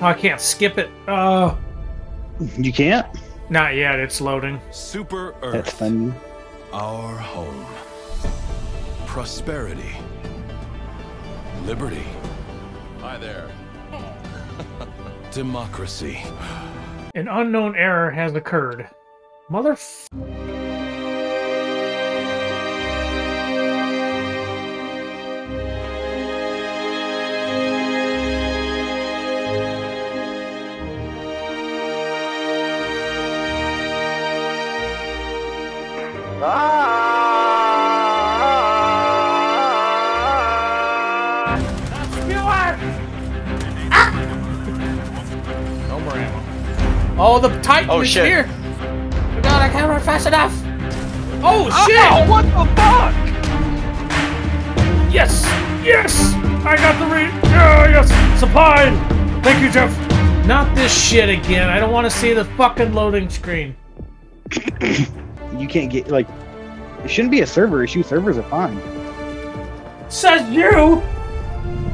Oh, I can't skip it. Oh, You can't? not yet. It's loading. Super Earth. That's Earth, fun. our home. Prosperity. Liberty. Hi there. Democracy. An unknown error has occurred. Mother. Titan Oh, is shit. here. Oh, God, I can't run fast enough. Oh ah, shit! Oh, what the fuck? Yes! Yes! I got the re- Oh, yes! Supplied! Thank you, Jeff! Not this shit again. I don't want to see the fucking loading screen. You can't get, like, it shouldn't be a server issue. Servers are fine. Says you!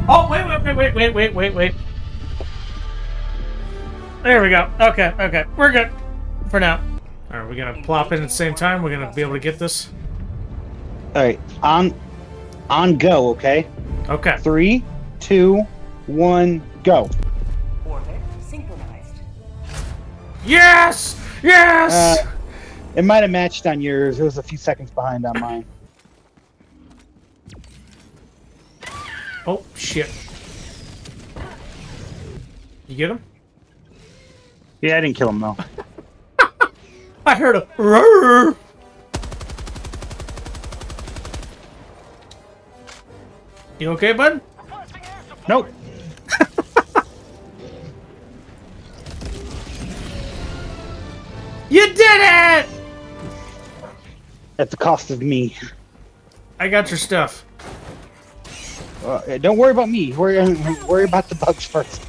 Oh, wait, wait, wait, wait, wait, wait, wait, wait. There we go. Okay, okay. We're good. For now. Alright, we're gonna plop in at the same time. We're gonna be able to get this. Alright, on, on go, okay? Okay. Three, two, one, go. Orbit synchronized. Yes! Yes! Uh, it might have matched on yours. It was a few seconds behind on mine. oh, shit. You get him? Yeah, I didn't kill him though. I heard a roar. You okay, bud? Nope. You did it! At the cost of me. I got your stuff. Uh, don't worry about me. Worry, worry about the bugs first.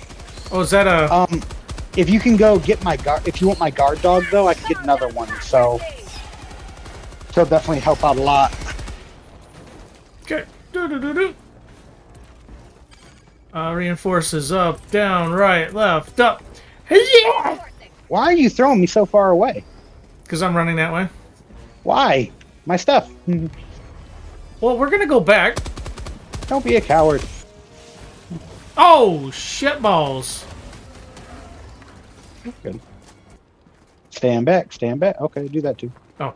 Oh, is that a? Um, if you can go get my guard, if you want my guard dog though, I can get another one. So, so definitely help out a lot. Okay. Do do do do. Uh, reinforces up, down, right, left, up. Yeah! Why are you throwing me so far away? Because I'm running that way. Why? My stuff. Well, we're gonna go back. Don't be a coward. Oh, shit balls. Good. Stand back. Stand back. Okay, do that too. Oh.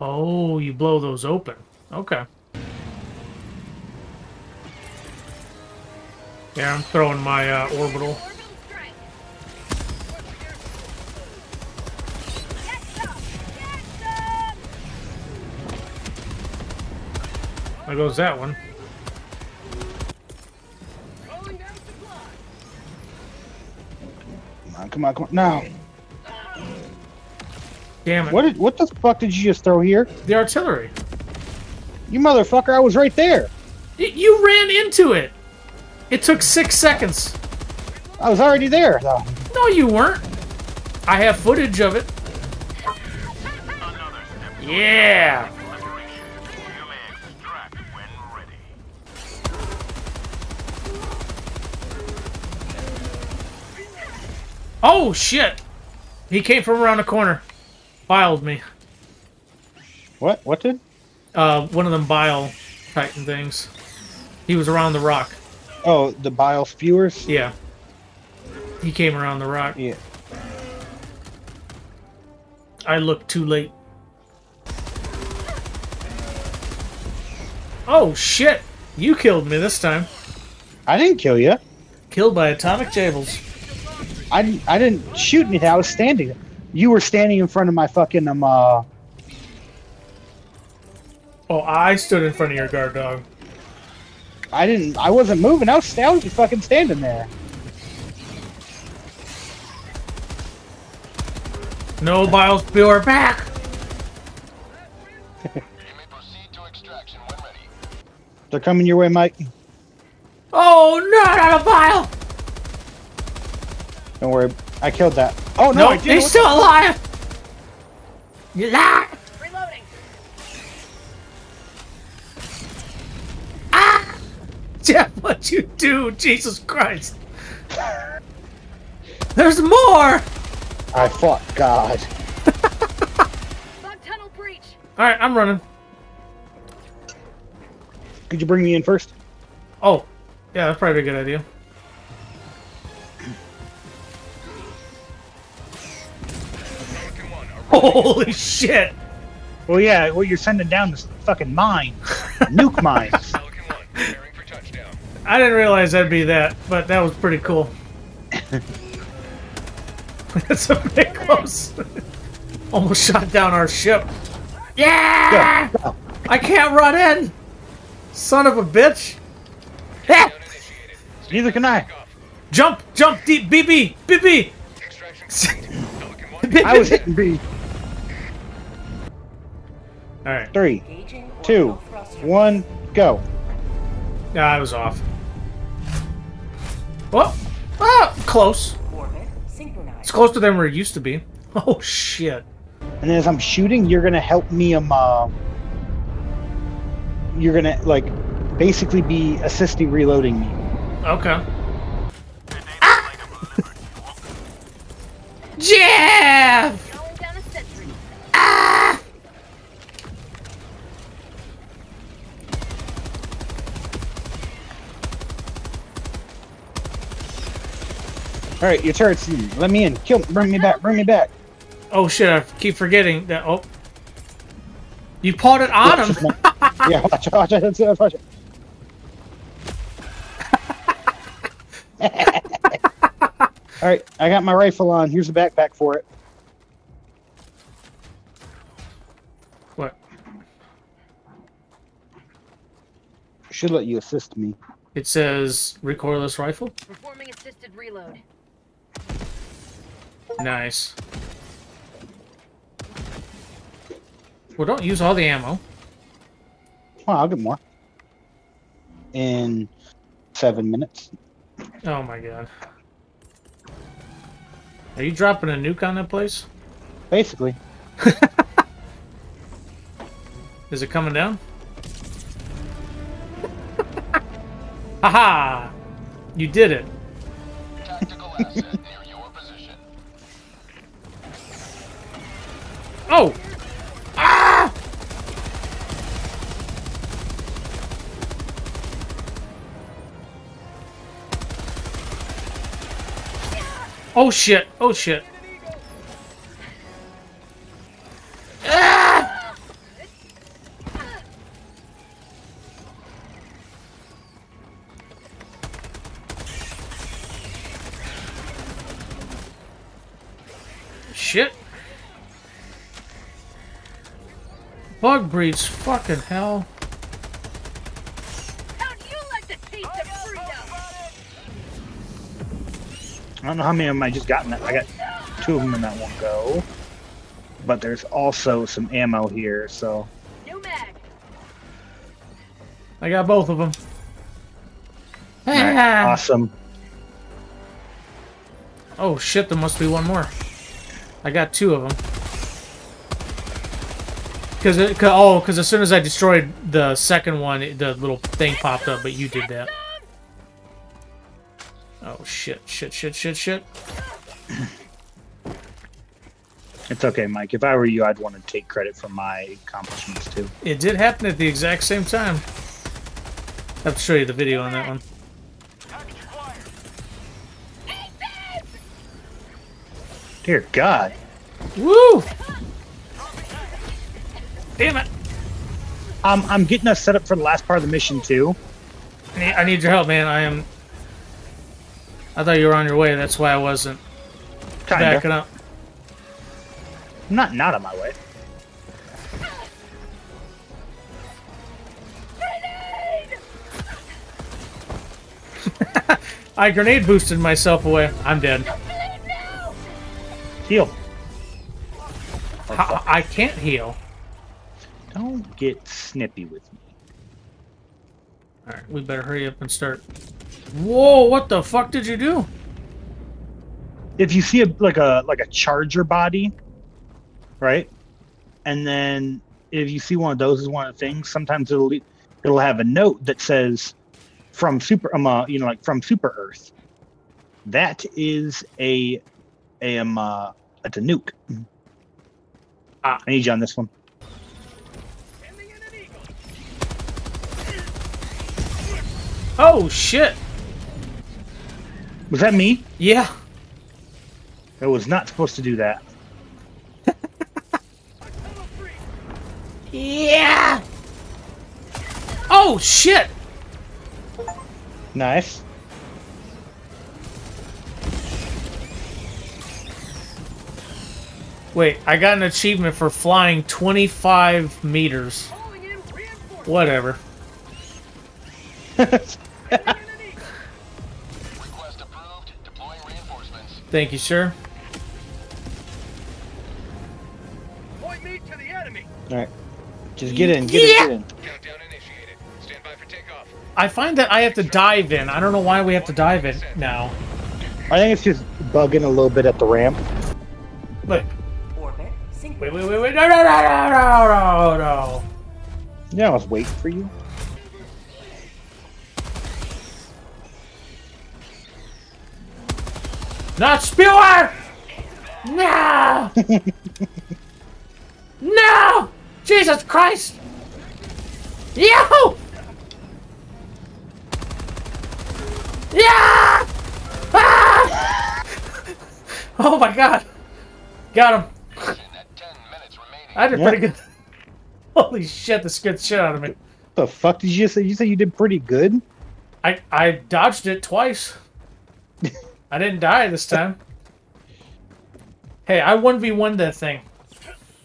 Oh, you blow those open. Okay. Yeah, I'm throwing my uh, orbital. There goes that one. Come on, come on, come. No. Damn it. What did? What the fuck did you just throw here? The artillery. You motherfucker! I was right there. Y- you ran into it. It took six seconds. I was already there. Though. No, you weren't. I have footage of it. Yeah. Oh shit! He came from around the corner. Biled me. What? What did? Uh, one of them bile titan things. He was around the rock. Oh, the bile spewers. Yeah. He came around the rock. Yeah. I looked too late. Oh shit! You killed me this time. I didn't kill you. Killed by AtomicJables. I didn't. I didn't shoot anything. I was standing. You were standing in front of my fucking um. Uh, Oh, I stood in front of your guard dog. I didn't. I wasn't moving. I was. I was just fucking standing there. No Biles Spewer back! They're coming your way, Mike. Oh no, not a Bile! Don't worry. I killed that. Oh no! No, I he's still alive! You lie! Reloading. Ah! Jeff, what you do? Jesus Christ. There's more! I fought God. Tunnel breach. Alright, I'm running. Could you bring me in first? Oh, yeah, that's probably a good idea. Holy shit! Well, yeah. Well, you're sending down this fucking mine, nuke mines. Pelican 1, preparing for touchdown. I didn't realize that'd be that, but that was pretty cool. That's a bit close. Almost shot down our ship. Yeah! Go, go. I can't run in! Son of a bitch! Ah! Neither can I. Jump! Jump! D- BB! BB! Extraction. Pelican 1. I was hitting B. Alright. Three, Engaging two, orbital thruster. one, go. Yeah, I was off. Well, ah, close. Orbit. It's closer than where it used to be. Oh shit. And as I'm shooting, you're gonna help me. Um, uh, you're gonna like basically be assisting reloading me. Okay. Ah! Jeff! Going down a sentry. All right, your turret's in. Let me in. Kill. Bring me back. Bring me back. Oh shit, I keep forgetting that. Oh. You pawed it on Yeah, him! yeah, watch it, watch it, watch it, watch it. All right, I got my rifle on. Here's the backpack for it. What? Should let you assist me. It says recoilless rifle? Performing assisted reload. Nice. Well, don't use all the ammo. Well, I'll get more. In seven minutes. Oh my god. Are you dropping a nuke on that place? Basically. Is it coming down? Haha! You did it. Oh! Ah! Oh shit! Oh shit! Ah! Shit! Bug breeds, fucking hell. How'd you like the taste of freedom? I don't know how many of them I just got in that. I got two of them in that one go. But there's also some ammo here, so. New mag. I got both of them. Alright, awesome. Oh shit, there must be one more. I got two of them. Cause, it, cause oh, cause as soon as I destroyed the second one, it- the little thing popped up, but you did that. Oh shit, shit, shit, shit, shit. It's okay, Mike. If I were you, I'd want to take credit for my accomplishments too. It did happen at the exact same time. I have to show you the video on that one. Dear God. Woo! Damn it! Um, I'm getting us set up for the last part of the mission too. I need, I need your help, man. I am. I thought you were on your way. That's why I wasn't Kinda. backing up. I'm not not on my way. I grenade boosted myself away. I'm dead. Heal. I, I can't heal. Don't get snippy with me. All right, we better hurry up and start. Whoa! What the fuck did you do? If you see a like a like a charger body, right? And then if you see one of those as one of the things, sometimes it'll it'll have a note that says from super um uh, you know like from Super Earth. That is a a um uh, it's a nuke. Ah. I need you on this one. Oh shit! Was that me? Yeah. I was not supposed to do that. Yeah. Oh shit! Nice. Wait, I got an achievement for flying 25 meters. Whatever. Thank you, sir. Point me to the enemy. All right. Just get in. Get Yeah. in. Get in. Countdown initiated. Stand by for takeoff. I find that I have to dive in. I don't know why we have to dive in now. I think it's just bugging a little bit at the ramp. Wait, Orbit wait, wait, wait, wait. No, no, no, no, no, no, no. Yeah, I was waiting for you. Not spewer! No! no! Jesus Christ! Yo! Yeah! Ah! oh my god! Got him. Mission at 10 minutes remaining. I did Yeah. pretty good. Holy shit, this scared the shit out of me. What the fuck did you say? You said you did pretty good. I, I dodged it twice. I didn't die this time. Hey, I 1v1 that thing.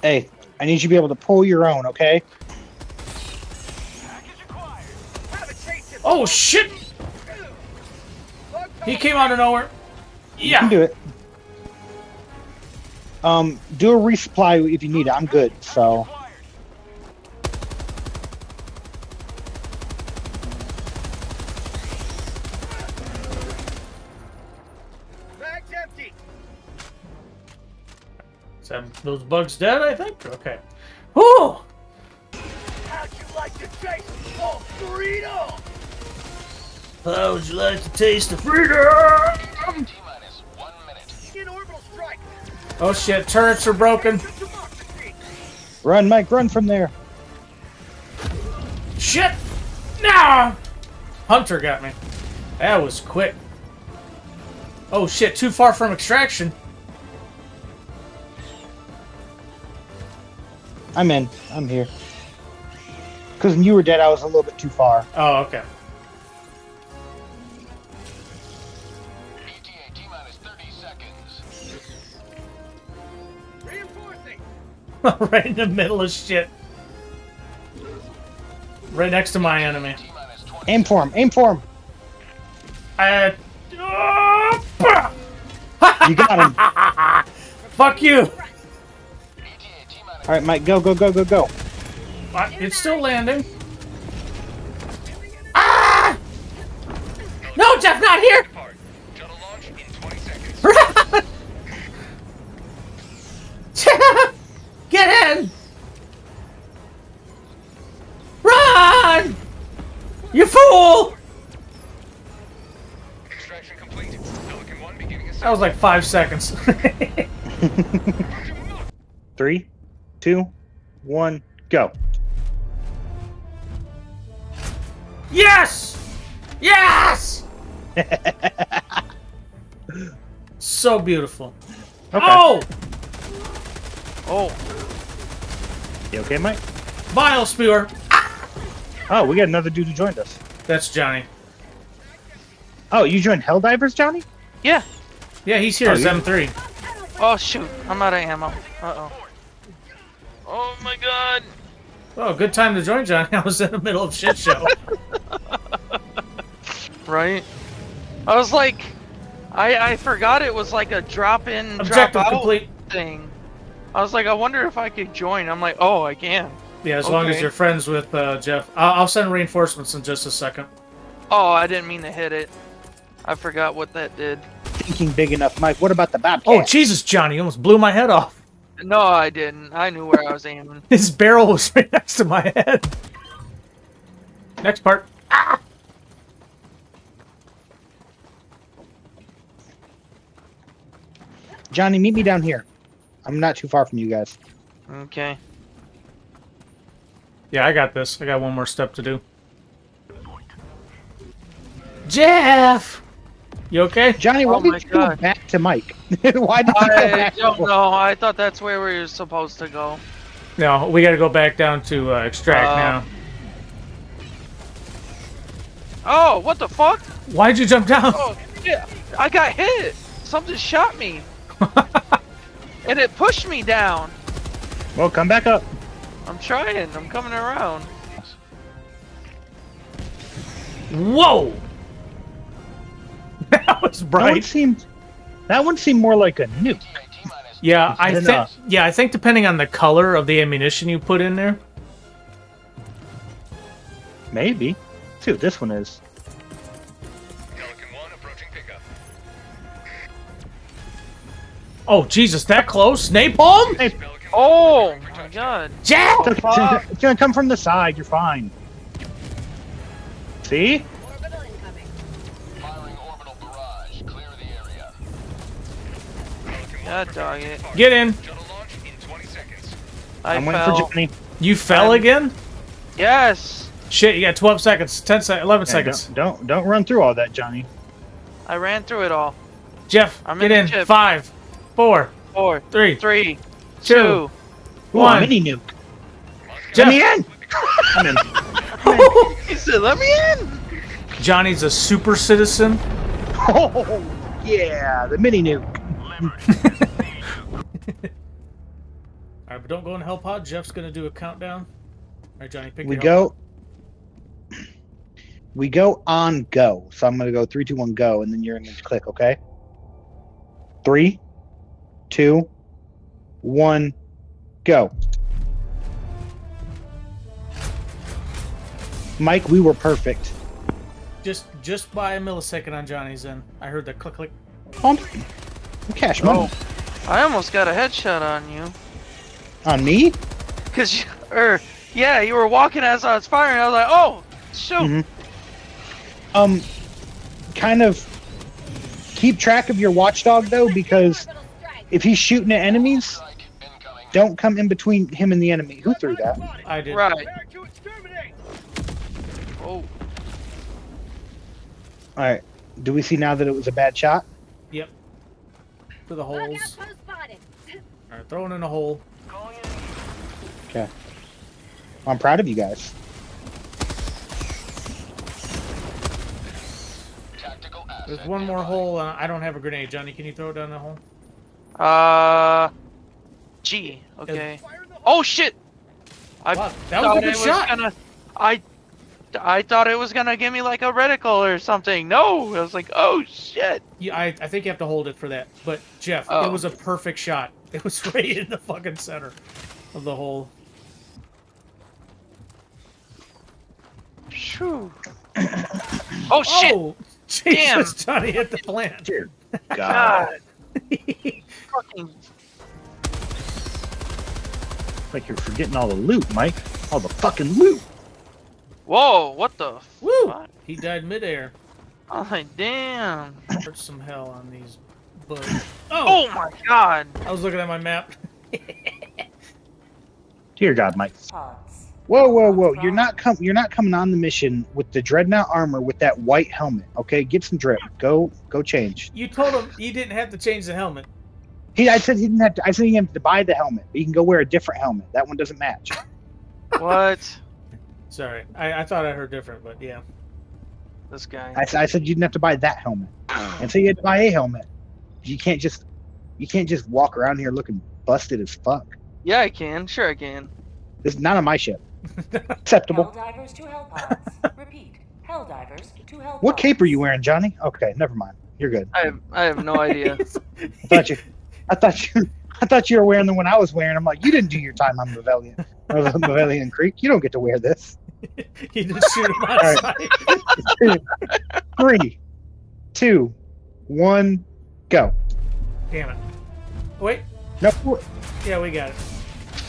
Hey, I need you to be able to pull your own, okay? Oh shit! He came out of nowhere. You can Yeah. do it. Um, do a resupply if you need it. I'm good. So Is that those bugs dead? I think. Okay. Whew. How'd you like to taste oh, burrito? How would you like to taste the freedom? T-minus one minute. In orbital strike. Oh shit! Turrets are broken. Run, Mike, run from there. Shit! Nah! Hunter got me. That was quick. Oh shit! Too far from extraction. I'm in. I'm here. Because when you were dead, I was a little bit too far. Oh okay. ETA T-minus 30 seconds. Reinforcing. right in the middle of shit. Right next to my enemy. Aim for him. Aim for him. Uh! You got him. Fuck you! ETA T-minus All right, Mike, go, go, go, go, go. Uh, It's still landing. Ah! No, Jeff, not here! part. Shuttle launch in 20 seconds. Jeff! Get in! Run! You fool! Extraction complete. Pelican 1 beginning That was like five seconds. Three, two, one, go. yes! Yes! so beautiful. Okay. Oh! Oh, You okay, Mike? Bile spewer. Oh, we got another dude who joined us. That's Johnny. Oh, you joined Helldivers, Johnny? yeah. Yeah, he's here Oh, as you- M3. Oh shoot, I'm out of ammo. Uh Oh, good time to join, Johnny. I was in the middle of shit show. Right? I was like, I I forgot it was like a drop in, drop Objective out complete. thing. I was like, I wonder if I could join. I'm like, oh, I can. Yeah, as long as you're friends with uh, Jeff. I'll, I'll send reinforcements in just a second. Oh, I didn't mean to hit it. I forgot what that did. Thinking big enough, Mike. What about the Bobcat? Oh, Jesus, Johnny. You almost blew my head off. No, I didn't. I knew where I was aiming. His barrel was right next to my head. Next part. Ah! Johnny, meet me down here. I'm not too far from you guys. Okay. Yeah, I got this. I got one more step to do. Jeff! You okay? Johnny, why Oh my did you go God. back to Mike? why did you go I back? don't to know. I thought that's where we were supposed to go. No, we gotta go back down to uh, extract Uh, now. Oh, what the fuck? Why'd you jump down? Oh, yeah. I got hit. Something shot me. and it pushed me down. Well, come back up. I'm trying. I'm coming around. Whoa! That was That one bright. seemed. That one seemed more like a nuke. Yeah, I think. us. Yeah, I think depending on the color of the ammunition you put in there. Maybe. Let's see what this one is. Pelican 1 approaching pickup. Oh Jesus, that close? Napalm? Hey, Oh my god. Jeff! it's, okay. it's gonna come from the side. You're fine. See? God preparing dog it. Get in. Shuttle launch in 20 seconds. I I'm waiting for Johnny. You fell I'm- again? Yes. Shit, you got 12 seconds, 10 seconds, 11 Hey, seconds. don't, don't don't run through all that, Johnny. I ran through it all. Jeff, I'm get in the in. ship. Five, four, Four, three, three, Two. two. Ooh, mini nuke. Jeff. Let me in. I'm in. He said, "Let me in." Johnny's a super citizen. Oh yeah, the mini nuke. All right, but don't go in hell pod. Jeff's gonna do a countdown. All right, Johnny, pick We your go. We go on go. So I'm gonna go three, two, one, go, and then you're gonna click. Okay. Three, two, one, go. Mike, we were perfect. Just just by a millisecond on Johnny's end. I heard the click click. Oh on cash money I almost got a headshot on you. on me. Cause, you, or yeah, you were walking as I was firing. I was like, "Oh, shoot!" Mhm. Um, kind of keep track of your watchdog though, because if he's shooting at enemies, don't come in between him and the enemy. Who threw that? I did. Right. Prepare to exterminate. Oh, All right. Do we see now that it was a bad shot? Yep. For the holes. All right, throwing in a hole. Okay. I'm proud of you guys. There's one more hole. Uh, I don't have a grenade. Johnny, can you throw it down the hole? uh, G. Okay. Oh shit! I Wow, that was a thought good it was shot. gonna. I, I thought it was gonna give me like a reticle or something. No, I was like, oh shit. Yeah, I, I think you have to hold it for that. But Jeff, it Oh. was a perfect shot. It was right in the fucking center of the hole. Shoo. Oh shit! Oh, Jesus! Johnny hit the plant. Dear God. Fucking Like you're forgetting all the loot, Mike. All the fucking loot. Whoa! What the? Woo! Fuck? He died midair. I'm like, damn. Hurt some hell on these bugs. Oh, Oh my god. I was looking at my map. Dear God, Mike. Whoa, whoa, whoa! You're not com- You're not coming on the mission with the dreadnought armor with that white helmet. Okay, get some drip. Go, go change. You told him you didn't have to change the helmet. He, I said he didn't have to. I said he didn't to buy the helmet. But he can go wear a different helmet. That one doesn't match. What? Sorry, I, I thought I heard different, but yeah. This guy. I, I said you didn't have to buy that helmet. Oh. And so you had to buy a helmet. You can't just, you can't just walk around here looking busted as fuck. Yeah, I can. Sure, I can. This is not on my ship. Acceptable. Helldivers to hell pods. Repeat. Helldivers to hell What cape are you wearing, Johnny? Okay, never mind. You're good. I have, I have no idea. I thought you, I thought you, I thought you were wearing the one I was wearing. I'm like, you didn't do your time on Malevelon, Malevelon Creek. You don't get to wear this. he just shoot him on All sight. Three, two, one, go. Damn it. Wait. No, Yeah, we got it.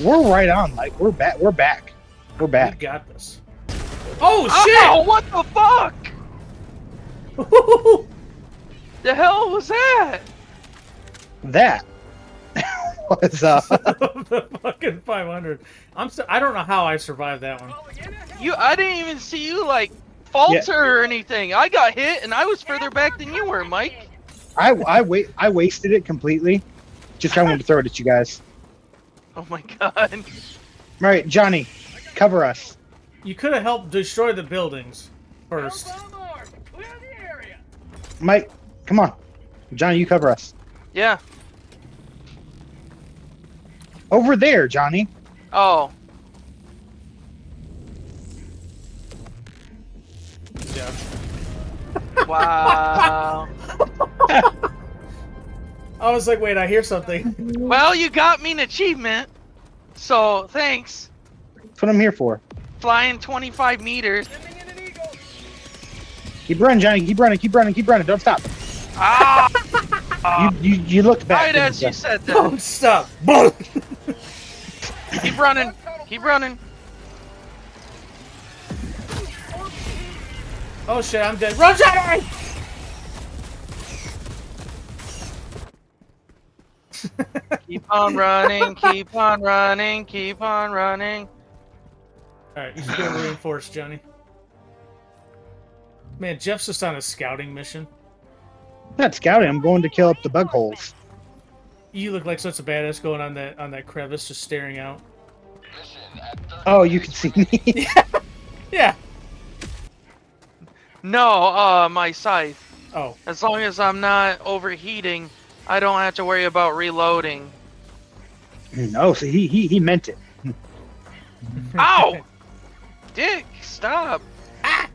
we're right on. Like we're back. We're back. We're We back. got this. Oh Oh, what the fuck? The hell was that? That was uh the fucking 500. I'm. So, I don't know how I survived that one. You, I didn't even see you like falter or anything. I got hit and I was further back than you were, Mike. I I wait I wasted it completely. Just trying to throw it at you guys. Oh my god. All right, Johnny, cover us. You could have helped destroy the buildings first. North. Clear the area. Mike, come on. Johnny, you cover us. Yeah. Over there, Johnny. Oh. Yeah. Wow. I was like, wait, I hear something. well, you got me an achievement. So thanks. That's what I'm here for. Flying 25 meters. Sending in an eagle. Keep running, Johnny. Keep running. Keep running. Keep running. Don't stop. Ah! You uh, you, you looked back. right as you you? said that. Don't stop. Keep running. Keep running. Oh shit, I'm dead. Run, Johnny! Keep on running. Keep on running. Keep on running. Alright, he's gonna reinforce Johnny. Man, Jeff's just on a scouting mission. Not scouting. I'm going to kill up the bug holes. You look like such a badass going on that on that crevice, just staring out. Oh, you can see me. Yeah. No, uh, my scythe. Oh, As long as I'm not overheating, I don't have to worry about reloading. no, so he he he meant it. Ow! Dick, stop. Ah!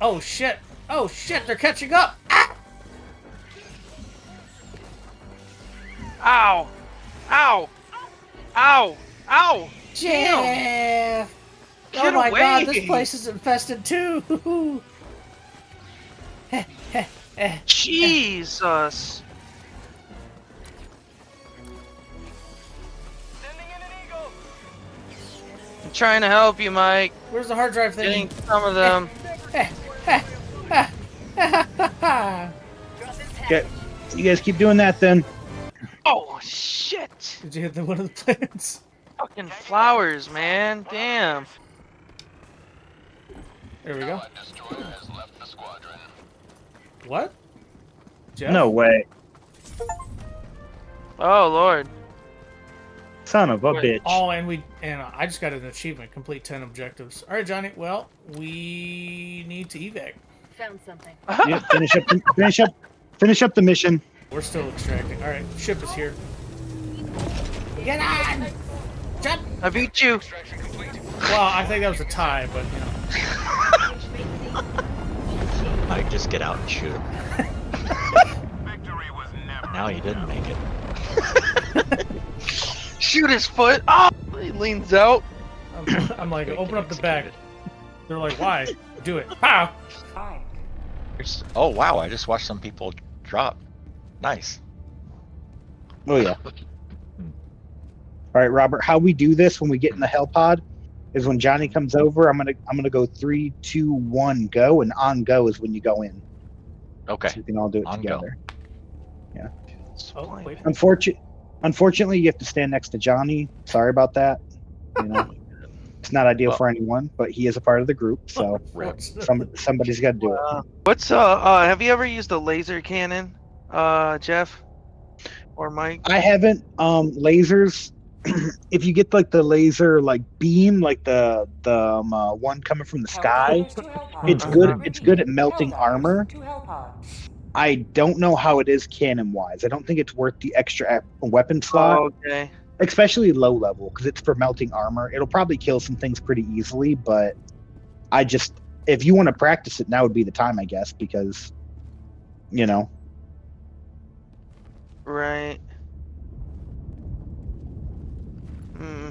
Oh shit. Oh shit, they're catching up. Ow! Ow! Ow! Ow! Jeff. Oh Get my god, this place is infested too. Jesus! Sending in an eagle. I'm trying to help you, Mike. Where's the hard drive Getting thing? some of them. Drop in Okay, you guys keep doing that then. Shit! Did you hit the one of the plants? Fucking flowers, man. Damn. There we go. What? Jeff? No way. Oh, Lord. Son of a Wait, bitch. Oh, and we and uh, I just got an achievement: complete ten objectives. All right, Johnny. Well, we need to evac. Found something. Yeah, finish up. Finish up. Finish up the mission. We're still extracting. All right, ship is here. Get on! Jump! I beat you. Well, I think that was a tie, but you know. I just get out and shoot him. Victory was never. Now he didn't make it. Shoot his foot. Oh! He leans out. I'm, I'm like, open up the back. executed. They're like, why? Do it. Pow! Fine. Oh wow! I just watched some people drop. Nice. Oh yeah. All right, Robert. How we do this when we get in the hell pod is when Johnny comes over. I'm gonna I'm gonna go three, two, one, go, and on go is when you go in. Okay. So we can all do it On go. together. Oh, wait. Unfortunate, unfortunately, you have to stand next to Johnny. Sorry about that. You know, it's not ideal Well- for anyone, but he is a part of the group, so some, somebody's got to do it. Uh, what's uh, uh? Have you ever used a laser cannon, uh, Jeff, or Mike? I haven't um lasers. if you get like the laser like beam, like the the um, uh, one coming from the sky, it's good. It's good at melting armor. I don't know how it is cannon wise. I don't think it's worth the extra weapon slot, Oh, okay. especially low level, because it's for melting armor. It'll probably kill some things pretty easily, but I just if you want to practice it, now would be the time, I guess, because you know. Right. Hmm.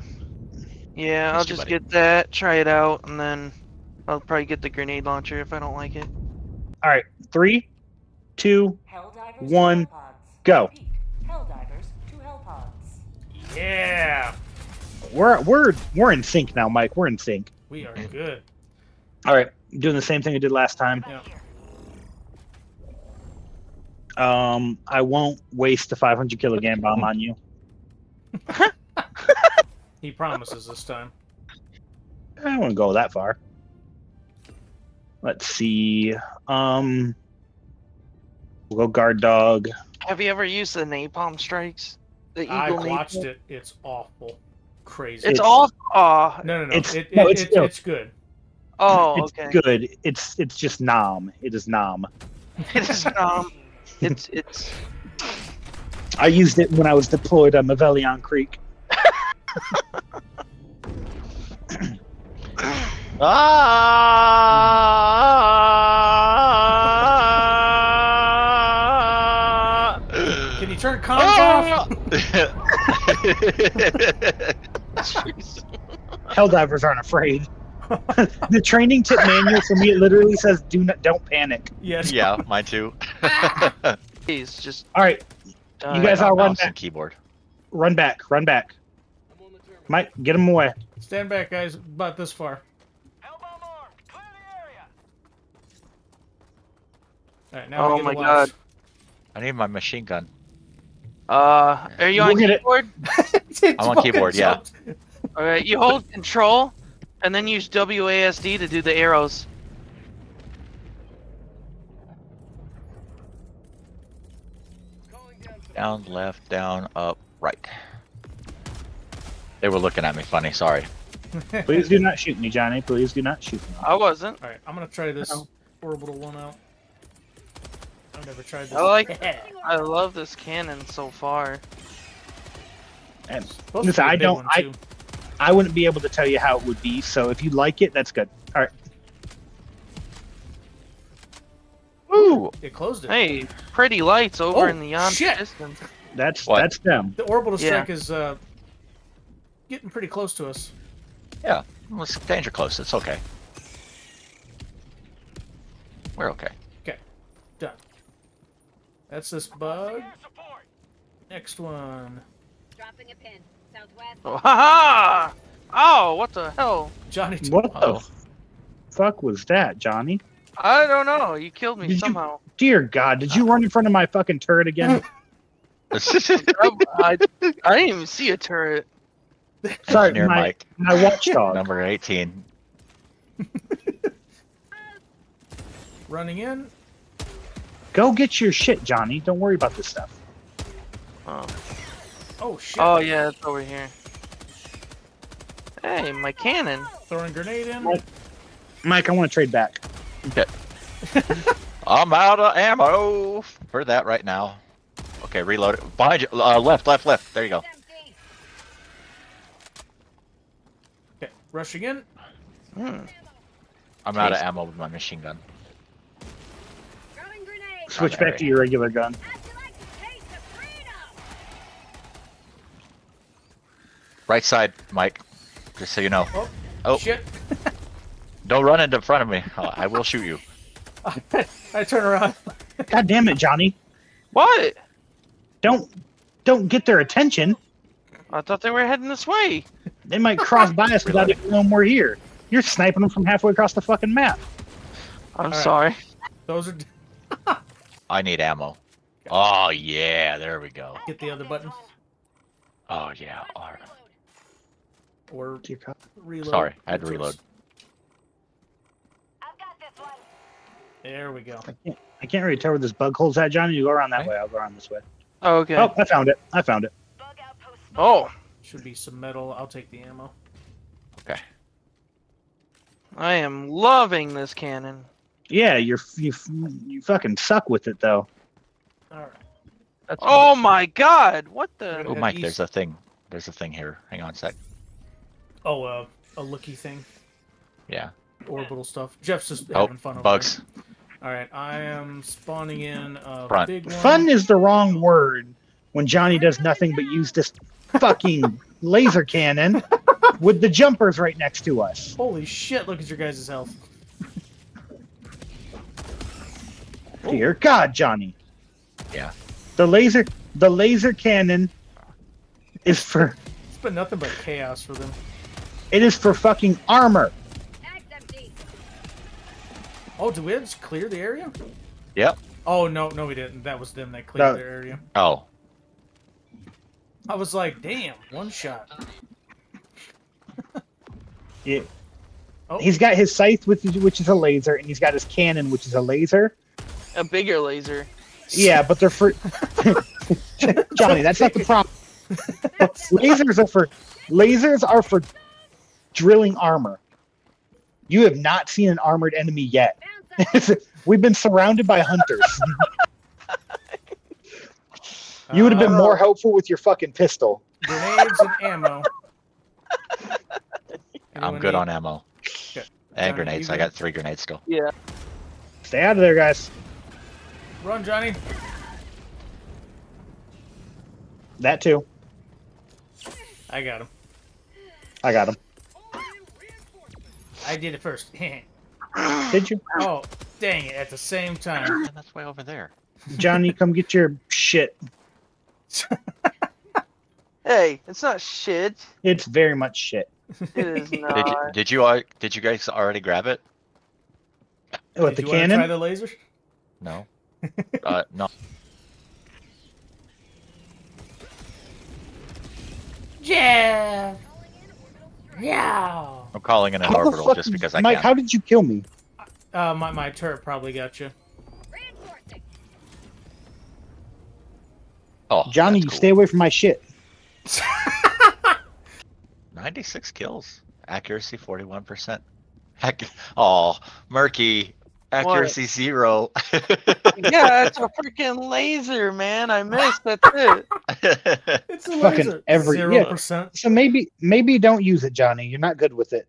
Yeah, I'll just buddy. get that, try it out, and then I'll probably get the grenade launcher if I don't like it. All right, three, two, Helldivers One, to Hellpods. go. Repeat. Helldivers to Hellpods. Yeah! we're we're we're in sync now, Mike. We're in sync. We are good. All right, doing the same thing I did last time. Yeah. Um, I won't waste the 500 kilogram bomb on you. He promises this time. I wouldn't go that far. Let's see. Um, we'll go guard dog. Have you ever used the napalm strikes? The Eagle I napalm? watched it. It's awful. Crazy. It's It's- all. Oh, no, no, no. it's- it, no, it, it's it- still- it's good. oh, it's okay. good. It's it's just nom. It is nom. It is um, it's it's. I used it when I was deployed on Malevelon Creek. Ah! Can you turn comms off? Jeez. Helldivers aren't afraid. the training tip manual for me it literally says do not don't panic. Yes. yeah, mine too. He's just. All right, you guys all run Mouse back. keyboard. Run back. Run back. Mike, get him away. Stand back, guys. About this far. Hellbomb armed. Clear the area. All right, now Oh my the last- I need my machine gun. Uh, are you on We'll get it. keyboard? I'm on keyboard, yeah. All right, you hold Control, and then use WASD to do the arrows. Calling down some Down, left, down, up, right. They were looking at me funny, sorry. Please do not shoot me, Johnny. Please do not shoot me. I wasn't. All right, I'm gonna try this Uh-oh. orbital one out. I've never tried this. I like. I love this cannon so far. And listen, be a I big don't. I too. I wouldn't be able to tell you how it would be. So if you like it, that's good. All right. Ooh, It closed it. hey, pretty lights over Oh, in the yon shit. distance. That's What? that's them. The orbital Yeah. is uh, getting pretty close to us. Yeah, well, it's danger close. It's okay. We're okay. Okay, done. That's this bug. Next one. Dropping a pin. Southwest. Oh, ha ha! Oh, what the hell? Johnny. What the Uh-oh. fuck was that, Johnny? I don't know. You killed me Did you- somehow. Dear God, did you run in front of my fucking turret again? I, I, I didn't even see a turret. Sorry, Engineer my, Mike, my watchdog. number 18. Running in. Go get your shit, Johnny. Don't worry about this stuff. Oh, Oh shit. oh yeah, it's over here. Hey, my cannon. Throwing grenade in. Mike. Mike, I want to trade back. Okay. I'm out of ammo for that right now. Okay, reload it. Behind you. Uh, left, left, left. There you go. Empty. Okay. Rushing in. Hmm. I'm out of ammo with my machine gun. Switch back to your regular gun. How'd you like to taste of freedom? Right side, Mike. Just so you know. Oh. Oh. Shit. Don't run into front of me. Uh, I will shoot you. I turn around. God damn it, Johnny. What? Don't don't get their attention. I thought they were heading this way. They might cross by us without even knowing we're here. You're sniping them from halfway across the fucking map. I'm Alright. sorry. Those are. I need ammo. Oh, yeah. There we go. Get the other button. Oh, yeah. All right. Or reload. Sorry, I had to reload. I've got this one. There we go. I can't, I can't really tell where this bug hole's at, Johnny. You go around that way. I'll go around this way. Oh, okay. Oh, I found it. I found it. Bug outpost. Oh, Should be some metal. I'll take the ammo. Okay. I am loving this cannon. Yeah, you're you you fucking suck with it though. All right. That's Oh my god, what the? Oh, Yeah, Mike, there's a thing. There's a thing here. Hang on a sec. Oh, uh, a looky thing. Yeah. Orbital stuff. Jeff's just Oh, having fun. over bugs. All right, I am spawning in a Front. big one. Fun is the wrong word when Johnny does nothing but use this fucking laser cannon with the jumpers right next to us. Holy shit! Look at your guys' health. Dear God, Johnny. Yeah. The laser the laser cannon is for It's been nothing but chaos for them. it is for fucking armor. Oh, did we just clear the area? Yep. Oh no, no, we didn't. That was them that cleared No. their area. Oh. I was like, damn, one shot. Yeah. Oh. He's got his scythe, which is, which is a laser, and he's got his cannon, which is a laser. A bigger laser. Yeah, but they're for Johnny. That's not the problem. lasers are for lasers are for drilling armor. You have not seen an armored enemy yet. We've been surrounded by hunters. You would have been Uh, more helpful with your fucking pistol. grenades and ammo. I'm good need- on ammo. Okay. And Johnny, grenades. I got three grenades still. Yeah. Stay out of there, guys. Run, Johnny. That too. I got him. I got him. I did it first. Did you, oh, dang it! At the same time. And that's way over there. Johnny? Come get your shit. Hey, it's not shit. It's very much shit. It is Did you, did you did you guys already grab it? With Did the you wanna Try cannon. the laser. No. uh, no. Yeah. Yeah. I'm calling it an How orbital just because I Mike, can. how did you kill me? Uh, my my turret probably got you. Oh, Johnny, you cool. stay away from my shit. 96 kills. Accuracy 41%. Heck, oh, murky. Accuracy zero. yeah, it's a freaking laser, man. I missed. That's it. It's a Fucking laser. every- Zero yeah. percent. So maybe maybe don't use it, Johnny. You're not good with it.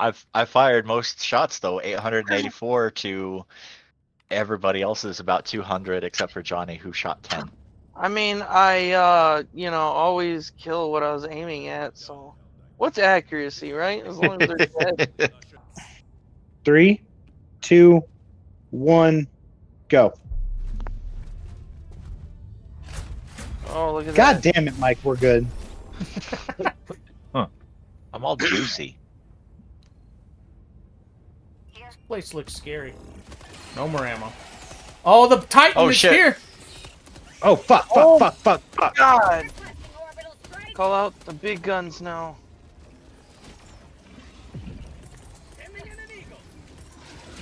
I've I fired most shots though, 884 to everybody else is about 200 except for Johnny who shot 10. I mean, I, uh, you know, always kill what I was aiming at, so. What's accuracy, right? As long as they're dead. Three, two, one, go. Oh, look at that. God that. damn it, Mike. We're good. Huh. I'm all juicy. This place looks scary. No more ammo. Oh, the Titan Oh, is shit. here. Oh fuck! Fuck! Oh. Fuck! Fuck! Fuck! God! Requesting orbital strike. Call out the big guns now.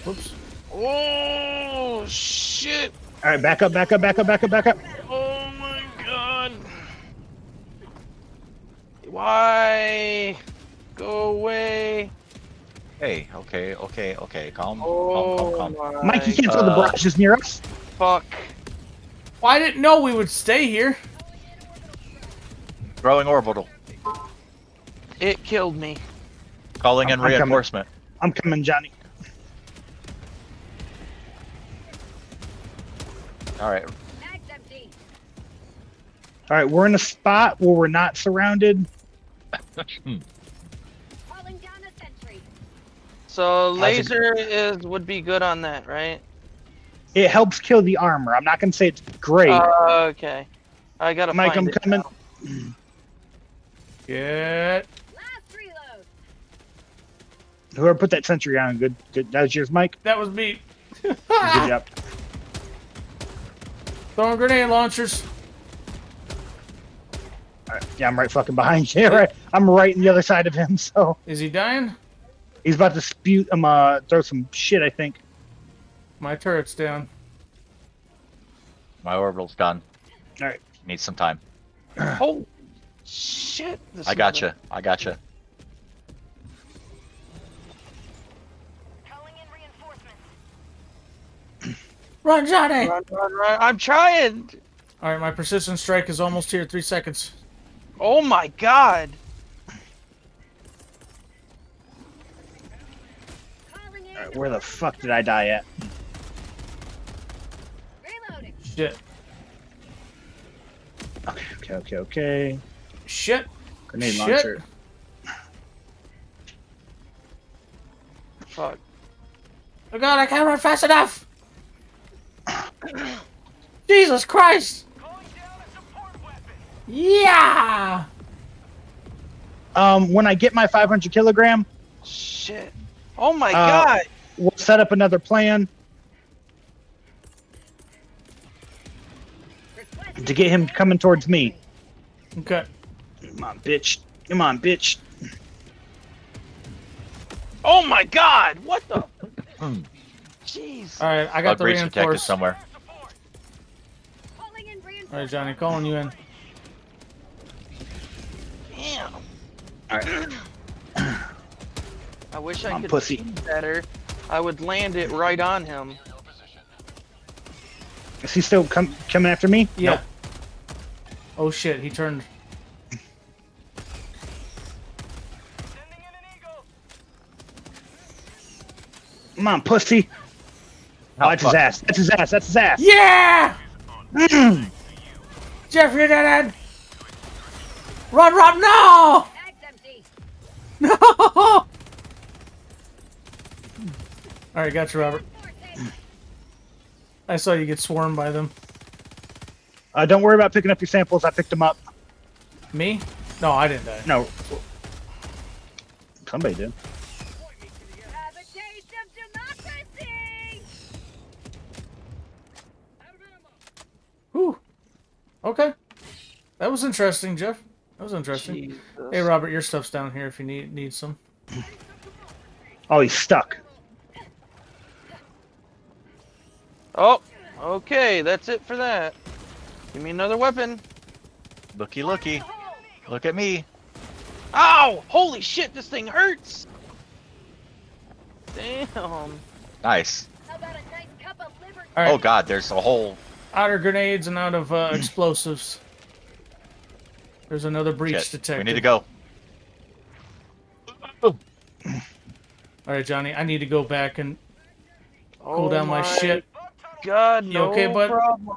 Whoops. Oh, shit! All right, back up! Back up! Back up! Back up! Back up! Oh my god! Why? Go away! Hey, okay, okay, okay. Calm, calm, Oh calm, calm. my Mike, you can't throw the barrages near us. fuck. Well, I didn't know we would stay here. Throwing orbital. It killed me. Calling in I'm- I'm coming. reinforcement. I'm coming, Johnny. All right. All right, we're in a spot where we're not surrounded. Hmm. So laser is would be good on that, right? It helps kill the armor. I'm not gonna say it's great. Uh, okay. I gotta Mike, find I'm it coming. now. Get. Last reload. Whoever put that sentry on, good. Good. That was yours, Mike. That was me. Good job. Throwing grenade launchers. All right. Yeah, I'm right fucking behind you. Right. I'm right in the other side of him. So Is he dying? He's about to spew. Um, uh, throw some shit. I think. My turret's down. My orbital's gone. All right. Need some time. Oh, shit! This I is gotcha. I gotcha. Calling in reinforcements. Run, Johnny! Run, run, run! I'm trying. All right, my precision strike is almost here. Three seconds. Oh my god! Calling in. All right. Where the fuck did I die at? Reloading. Shit. Okay. Okay. Okay. Okay. Shit. Grenade Shit. launcher. Fuck. Oh god, I can't run fast enough! Jesus Christ! Yeah! Um, when I get my 500 kilogram, Shit. Oh my Uh, god! We'll set up another plan to get him coming towards me. Okay. Come on, bitch. Come on, bitch. Oh my god! What the? Jeez. All right, I I got oh, the breach detected reinforced. Somewhere. Calling in reinforcements. right, Johnny, calling you in. Damn. All right. I wish I Come on, could pussy. better. I would land it right on him. Is he still com- coming after me? Yeah. Nope. Oh shit, he turned. Come on, pussy. Oh, that's his ass. That's his ass. That's his ass. Yeah! Mm. Jeff, you're dead! Run, run, no! No! All right, got you, Robert. I saw you get swarmed by them. Uh, don't worry about picking up your samples. I picked them up. Me? No, I didn't die. No. Somebody did. Have a taste of democracy. Whew. Okay. That was interesting, Jeff. That was interesting. Jesus. Hey, Robert, your stuff's down here if you need need some. Oh, he's stuck. Oh, okay, that's it for that. Give me another weapon. Looky, looky. Look at me. Ow! Holy shit, this thing hurts! Damn. Nice. How about a nice cup of liver? All right, Oh god, there's a whole out of grenades and out of uh, explosives. There's another breach shit. detected. We need to go. All right, Johnny, I need to go back and cool oh down my, shit. God, You no okay, bud? problem.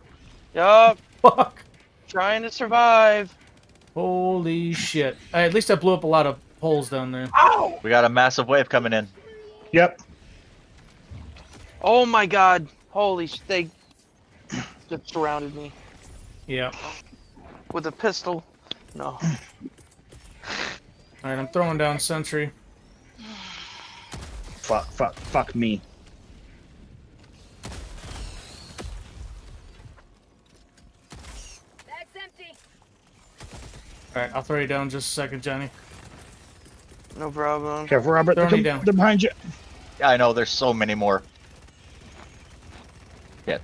Yup, Fuck. trying to survive. Holy shit. At least I blew up a lot of holes down there. Ow! We got a massive wave coming in. Yep. Oh my god. Holy sh- they just surrounded me Yeah. with a pistol. No. All right, I'm throwing down sentry. Fuck, fuck, fuck me. All right, I'll throw you down just a second, Johnny. No problem. Careful, Robert. They're, Throw me down. they're behind you. Yeah, I know. There's so many more. Yeah.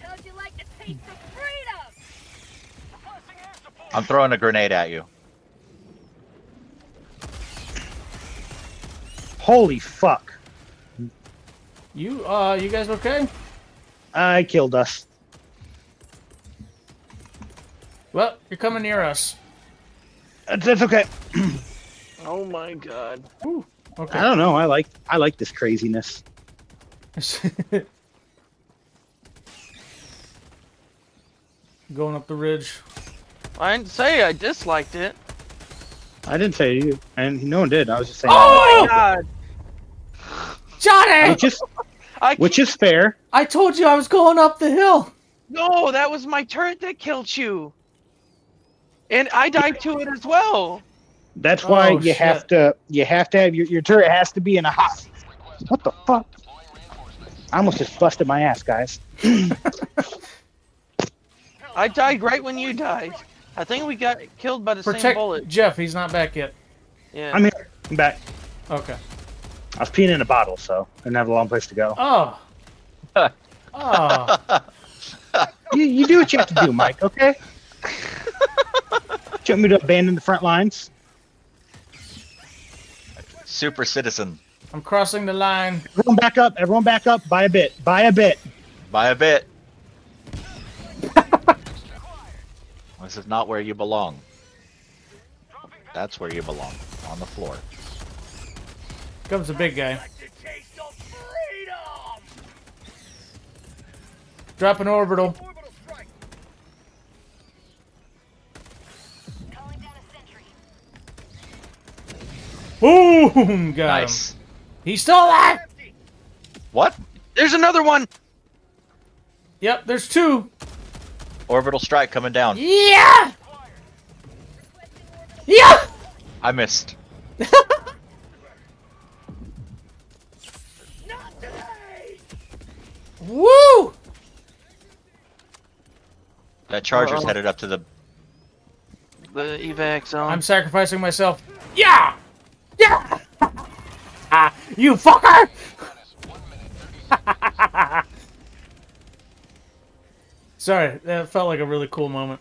How'd you like the taste of freedom? I'm throwing a grenade at you. Holy fuck. You, uh, you guys okay? I killed us. Well, you're coming near us. That's, that's okay. Oh my god. I Okay. don't know. I like I like this craziness. Going up the ridge. I didn't say I disliked it. I didn't say you, and no one did. I was just saying, Oh! oh my god. Johnny! which is I which is fair. I told you I was going up the hill. No, that was my turret that killed you. And I died to it as well. That's why Oh, you shit. have to you have to have your, your turret has to be in a hot. What the fuck? I almost just busted my ass, guys. I died right when you died. I think we got killed by the same bullet. Jeff. He's not back yet. Yeah. I'm here. I'm back. Okay. I was peeing in a bottle, so I didn't have a long place to go. Oh. Oh. You, you do what you have to do, Mike. Okay. do you want me to abandon the front lines? Super citizen. I'm crossing the line. Everyone back up. Everyone back up. By a bit. By a bit. By a bit. this is not where you belong. That's where you belong. On the floor. Comes the big guy. Like the taste of freedom! Drop an orbital. Orbital strike! Calling down a sentry. Boom! Got Nice. him. He's still alive. What? There's another one. Yep, there's two. Orbital strike coming down. Yeah! Yeah! I missed. Not today! Woo! That charger's Uh-oh. headed up to the. The evac zone. I'm sacrificing myself. Yeah! Yeah! You fucker! Sorry, that felt like a really cool moment.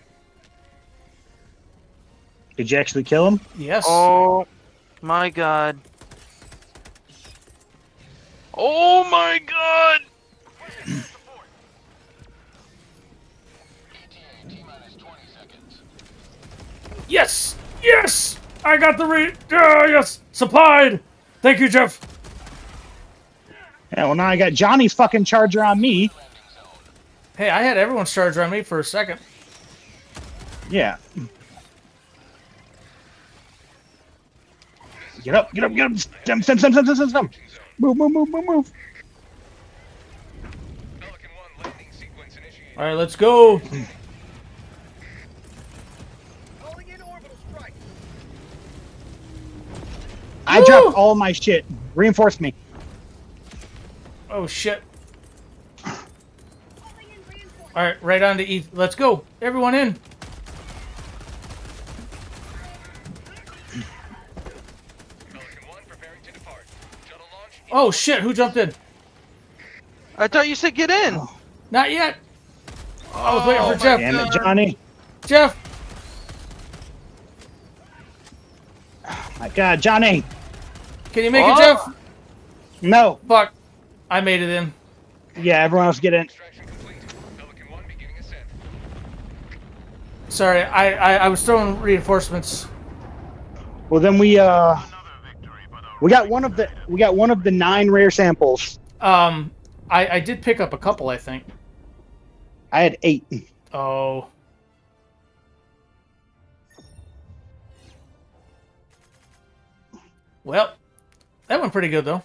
Did you actually kill him? Yes. Oh my god. Oh my god! Yes! Yes! I got the re. Uh, yes! Supplied! Thank you, Jeff! Yeah, well now I got Johnny's fucking charger on me. Hey, I had everyone's charger on me for a second. Yeah. Get up, get up, get up. Stim, stim, stim, stim, stim, stim, stim. Move, move, move, move, move. Alright, let's go! Calling in orbital strike. I dropped all my shit. Reinforce me. Oh shit. Calling in reinforcements. Alright, right on to E. Let's go! Everyone in! Oh shit, who jumped in? I thought you said get in. Not yet! I was waiting Oh for my Jeff. Damn it, Johnny. Jeff! My God, Johnny. Can you make Oh. it, Jeff? No. Fuck. I made it in. Yeah, everyone else get in. Sorry, I, I, I was throwing reinforcements. Well, then we uh, we got one of the we got one of the nine rare samples. Um, I, I did pick up a couple, I think. I had eight. Oh. Well, that went pretty good, though.